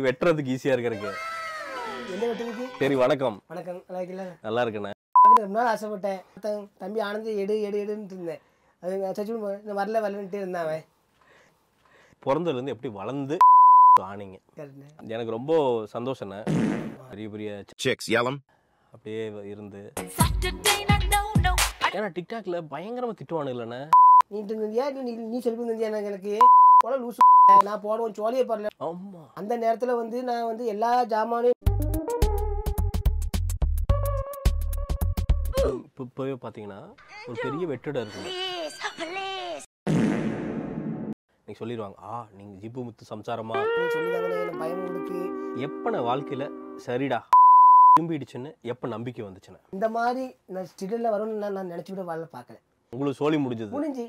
வெட்டுறதுக்கு ஈஸியா வெட்டுறதுக்கு சரி வணக்கம். வணக்கம். நல்லா இருக்கண்ணே. ரொம்ப நாள் ஆசைப்பட்டேன். தம்- தம்பி ஆனந்த் எடு எடு எடுன்ட்டு இருந்தேன். அது சச்சு வரல வரலன்ட்டு இருந்தான் அவன். பிறந்ததுல இருந்து எப்படி வளர்ந்து ஆனீங்க? எனக்கு ரொம்ப சந்தோஷண்ணே. பெரிய பெரிய yell 'em. அப்படியே இருந்து. ஏன்னா டிக்டாக்ல பயங்கரமா திட்டுவானுங்களண்ணே. நீட்டு இருந்தியா இல்லை நீ நீ எனக்கு எனக்கு? போல லூசு நான் போடுவோம் சோழியே போடல ஆமா அந்த நேரத்துல வந்து நான் வந்து எல்லா ஜாமானையும் இப்போ இப்போவே பார்த்தீங்கன்னா ஒரு பெரிய வெற்றிடம் இருக்குங்க Please, please. நீங்க சொல்லிடுவாங்க ஆ நீங்க ஜிப்பு முத்து சம்சாரமா? சொல்லி தாங்க எனக்கு பயம் இருக்கு எப்ப நான் வாழ்க்கையில சரிடா திரும்பிடுச்சுன்னு எப்ப நம்பிக்கை வந்துச்சுன்னு? இந்த மாதிரி நான் ஸ்டிடில் வரும்னு நான் நான் நினச்சி விட வாழ பார்க்கல. உங்களுக்கு சோலி முடிஞ்சது. முடிஞ்சு.